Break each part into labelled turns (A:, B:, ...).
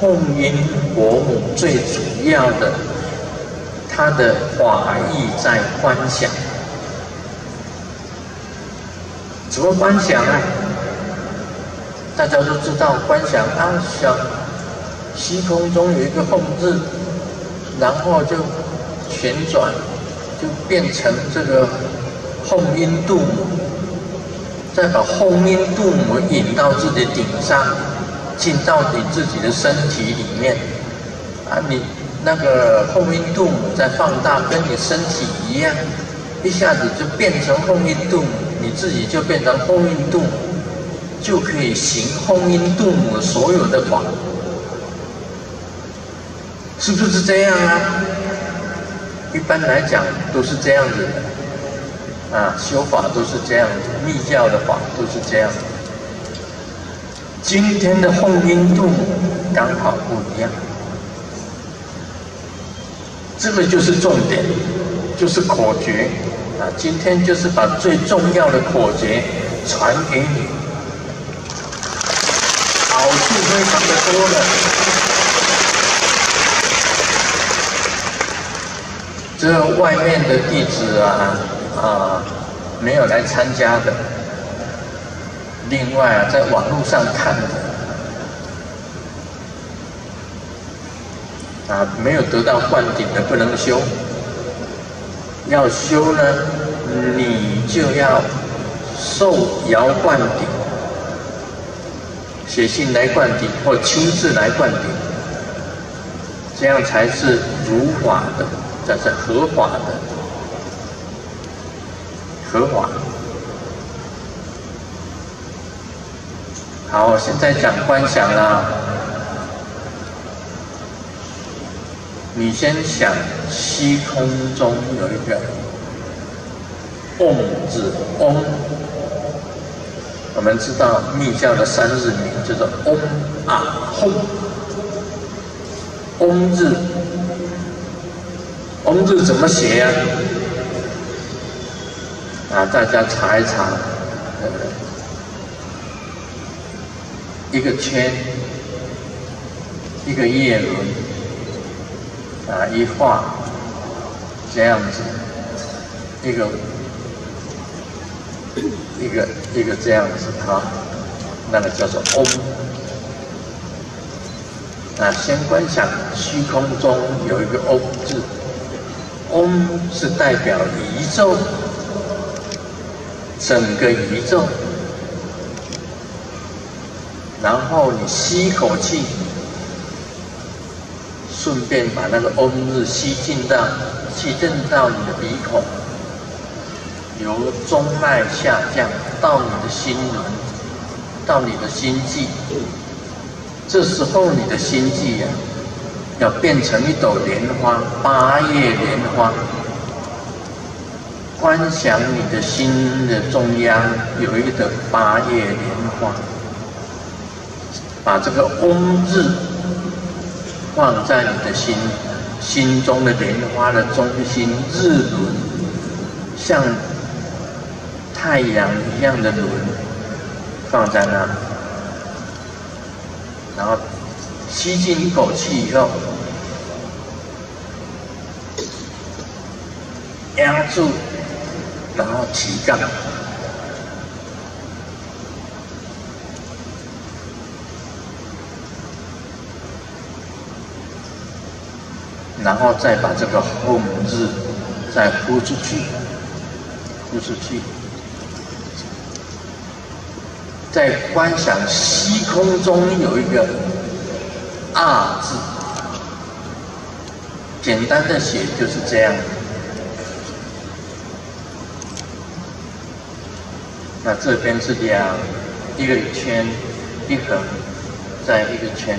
A: 后音国母最主要的，它的法义在观想。怎么观想啊？大家都知道观想啊，想虚空中有一个后字，然后就旋转，就变成这个后音度母，再把后音度母引到自己顶上。进到你自己的身体里面，啊，你那个后音度母在放大，跟你身体一样，一下子就变成后音度母，你自己就变成后音度母，就可以行后音度母所有的法，是不是这样啊？一般来讲都是这样子的，啊，修法都是这样子，密教的法都是这样子。今天的后音度刚好不一样，这个就是重点，就是口诀啊！今天就是把最重要的口诀传给你，好处非常的多了。这外面的弟子啊啊，没有来参加的。另外啊，在网络上看的啊，没有得到灌顶的不能修。要修呢，你就要受摇灌顶，写信来灌顶或亲自来灌顶，这样才是如法的，这是合法的，合法。好，现在讲观想啦。你先想虚空中有一个“嗡”字，“嗡”。我们知道密教的三日名叫做“嗡啊吽”。嗡字，嗡字怎么写呀？啊，大家查一查。一个圈，一个叶轮，啊，一画这样子，一个一个一个这样子哈，那个叫做嗡。啊，先观想虚空中有一个嗡字，嗡是代表宇宙，整个宇宙。然后你吸一口气，顺便把那个嗡字吸进到、吸进到你的鼻孔，由中脉下降到你的心轮，到你的心际。这时候你的心际呀，要变成一朵莲花，八叶莲花。观想你的心的中央有一朵八叶莲花。把这个“嗡”字放在你的心心中的莲花的中心日轮，像太阳一样的轮放在那，然后吸进一口气以后，压住，然后提杠。然后再把这个“吽”字再呼出去，呼出去，在观想虚空中有一个“二”字，简单的写就是这样。那这边是两一个圈，一横，再一个圈。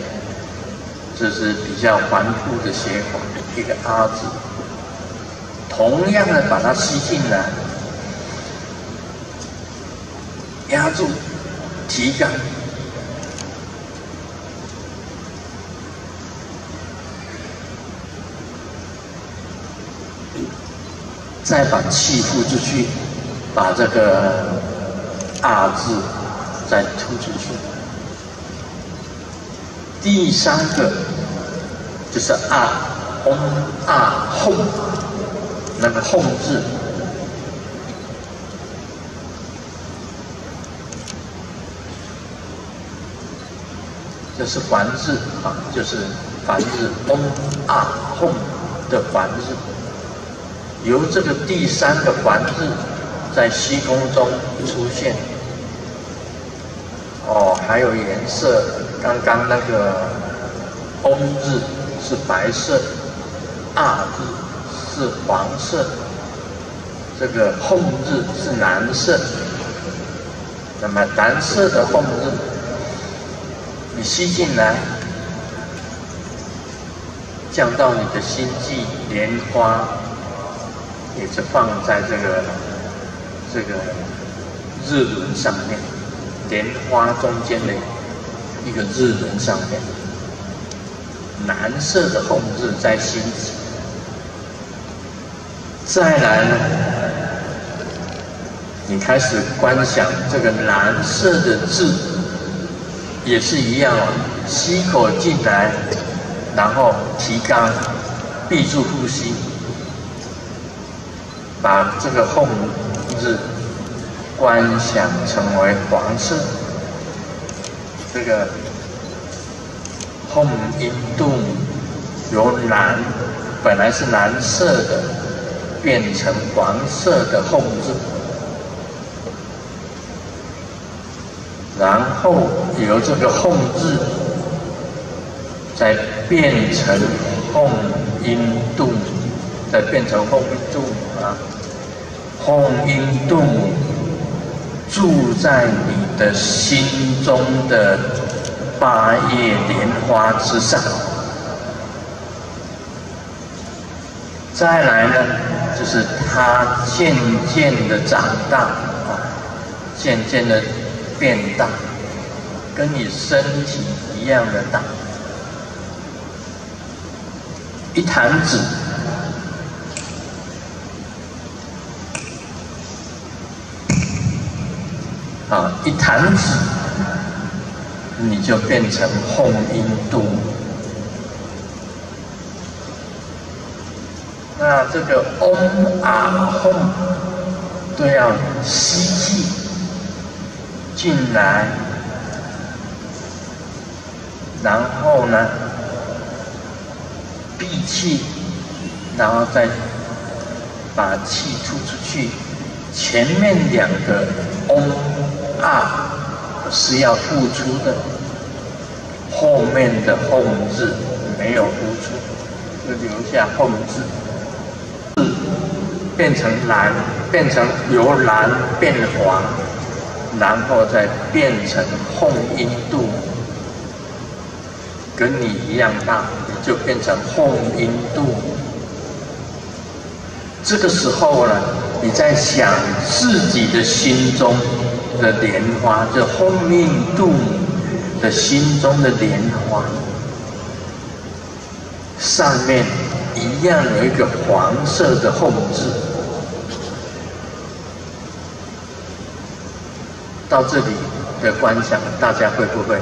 A: 这是比较繁复的写法，一个“阿”字，同样的把它吸进来，压住，提肛，再把气呼出去，把这个“阿”字再吐出去。第三个就是啊，嗡啊吽，那个吽字，这是梵字啊，就是梵字嗡啊吽的梵字。由这个第三个梵字在虚空中出现。哦，还有颜色，刚刚那个“嗡”字是白色，“啊”字是黄色，这个“红”字是蓝色。那么蓝色的“红”字，你吸进来，降到你的心际莲花，也是放在这个这个日轮上面。莲花中间的一个日轮上面，蓝色的红字在心。再来呢，你开始观想这个蓝色的字，也是一样哦，吸口进来，然后提肛，闭住呼吸，把这个红字。观想成为黄色，这个吽音度由蓝本来是蓝色的，变成黄色的吽字，然后由这个吽字再变成吽音度，再变成吽音度啊，吽音度。住在你的心中的八叶莲花之上。再来呢，就是它渐渐的长大啊，渐渐的变大，跟你身体一样的大，一坛子。啊，一弹指，你就变成吽音度。那这个嗡啊吽都要吸气进来，然后呢闭气，然后再把气吐出去。前面两个嗡。啊，是要付出的，后面的“后”字没有付出，就留下“后”字，字变成蓝，变成由蓝变黄，然后再变成后音度，跟你一样大，你就变成后音度。这个时候呢，你在想自己的心中。的莲花，这后面度的心中的莲花，上面一样有一个黄色的后字。到这里的观想，大家会不会？